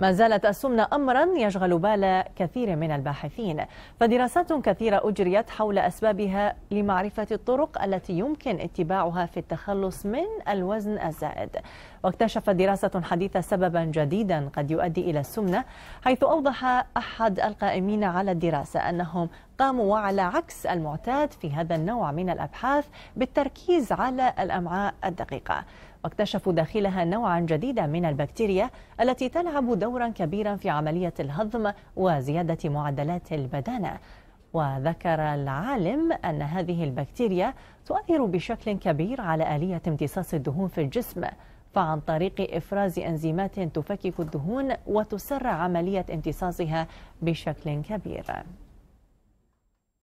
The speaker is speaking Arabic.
ما زالت السمنة أمرا يشغل بال كثير من الباحثين. فدراسات كثيرة أجريت حول أسبابها لمعرفة الطرق التي يمكن اتباعها في التخلص من الوزن الزائد. واكتشفت دراسة حديثة سببا جديدا قد يؤدي إلى السمنة حيث أوضح أحد القائمين على الدراسة أنهم قاموا على عكس المعتاد في هذا النوع من الأبحاث بالتركيز على الأمعاء الدقيقة. واكتشفوا داخلها نوعا جديدا من البكتيريا التي تلعب دورا كبيرا في عملية الهضم وزيادة معدلات البدانة. وذكر العالم أن هذه البكتيريا تؤثر بشكل كبير على آلية امتصاص الدهون في الجسم. فعن طريق إفراز أنزيمات تفكك الدهون وتسرع عملية امتصاصها بشكل كبير.